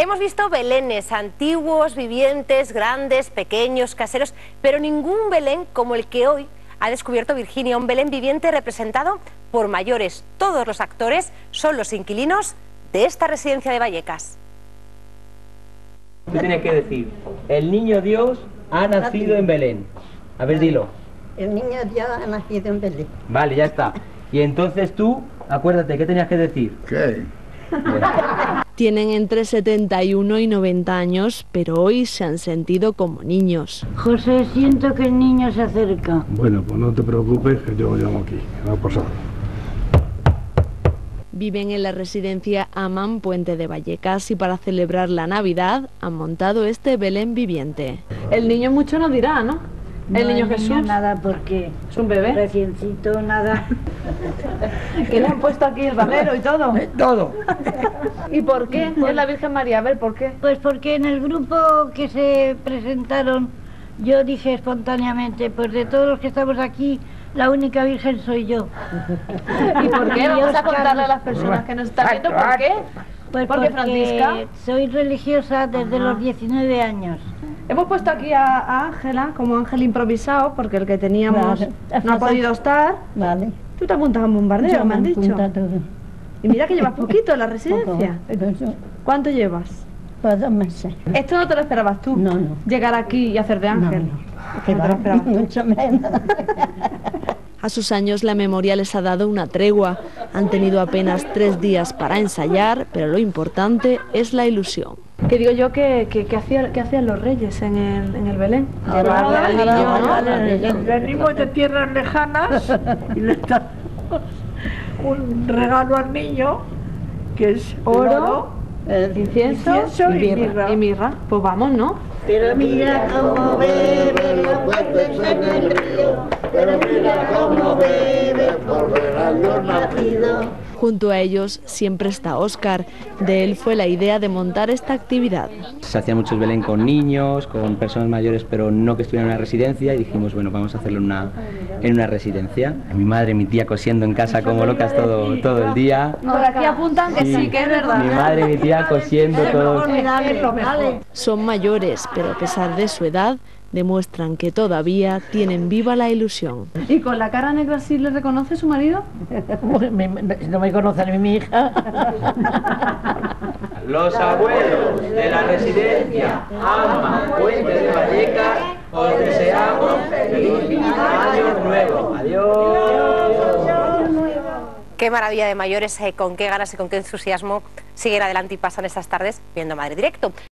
Hemos visto belenes antiguos, vivientes, grandes, pequeños, caseros, pero ningún belén como el que hoy ha descubierto Virginia, un belén viviente representado por mayores. Todos los actores son los inquilinos de esta residencia de Vallecas. Tú tienes que decir, el niño Dios ha nacido en Belén. A ver, dilo. El niño Dios ha nacido en Belén. Vale, ya está. Y entonces tú, acuérdate, ¿qué tenías que decir? ¿Qué? Tienen entre 71 y 90 años, pero hoy se han sentido como niños. José, siento que el niño se acerca. Bueno, pues no te preocupes, que yo llamo aquí. No pasa nada. Viven en la residencia Aman Puente de Vallecas y para celebrar la Navidad han montado este Belén viviente. El niño mucho no dirá, ¿no? El niño Jesús. nada, porque Es un bebé. reciencito, nada. Que le han puesto aquí el babero y todo. Todo. ¿Y por qué? Es la Virgen María. A ver, ¿por qué? Pues porque en el grupo que se presentaron, yo dije espontáneamente, pues de todos los que estamos aquí, la única virgen soy yo. ¿Y por qué? Y Vamos a contarle a las personas que nos están viendo por qué. Pues ¿Por qué, porque Francisca? soy religiosa desde los 19 años. Hemos puesto aquí a Ángela como ángel improvisado porque el que teníamos Vale. no ha podido estar. Vale. Tú te apuntas a un bombardeo, me han dicho. todo. Y mira que llevas poquito en la residencia. Poco. ¿Cuánto llevas? Pues dos meses. Esto no te lo esperabas tú. No, no. Llegar aquí y hacer de ángel. Que No te lo esperabas tú. mucho menos. A sus años la memoria les ha dado una tregua. Han tenido apenas tres días para ensayar, pero lo importante es la ilusión. Que digo yo que, que, que hacía- que hacían los reyes en el, en el Belén. ¿no? Venimos de tierras lejanas y le damos un regalo al niño que es Oro, incienso, incienso y y, mirra. mirra. y mirra. Pues vamos, ¿no? Pero mira cómo bebe los en el Junto a ellos siempre está Óscar. De él fue la idea de montar esta actividad. Se hacían muchos Belén con niños, con personas mayores, pero no que estuvieran en una residencia. Y dijimos, bueno, vamos a hacerlo en una, en una residencia. Mi madre y mi tía cosiendo en casa como locas todo, todo el día. Por aquí apuntan que sí, que es verdad. Mi madre y mi tía cosiendo todo. Son mayores, pero a pesar de su edad, demuestran que todavía tienen viva la ilusión. ¿Y con la cara negra sí le reconoce su marido? No me conoce ni mi hija. Los abuelos de la residencia Ama Puente de Vallecas os deseamos feliz año nuevo. Adiós. Qué maravilla de mayores, eh, con qué ganas y con qué entusiasmo siguen adelante y pasan estas tardes viendo Madre Directo.